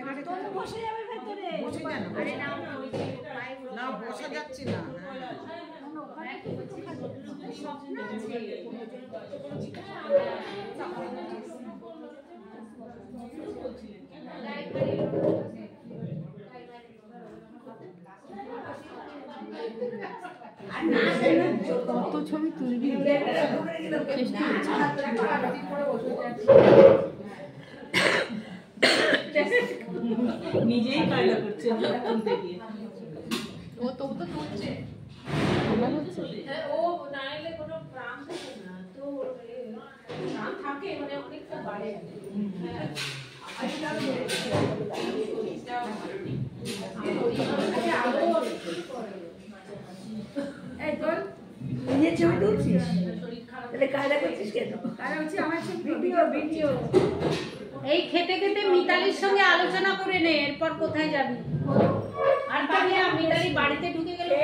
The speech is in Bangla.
জায়গাটা বসে যাবে ভেতরে। বসে কেন? আরে না ওই যে পায়ে না বসা যাচ্ছে না। হ্যাঁ। আছে। কত ছবি তুলবি? চেষ্টা নিজেই কায়দা করছে তুলতে গিয়ে। ও তো তো তুলছে। হ্যাঁ, ও না এলে কোনো প্রাণ থাকে না। তো প্রাণ থাকে মানে অনেকটা বাড়ে। নিজের ছবি তুলছিস? তাহলে কায়দা করছিস কেন? আর হচ্ছে আমার ভিডিও ভিডিও এই খেতে খেতে মিতালির সঙ্গে আলোচনা করে নে এরপর কোথায় যাবি? আর তাহলে না, মিতালি বাড়িতে ঢুকে গেলে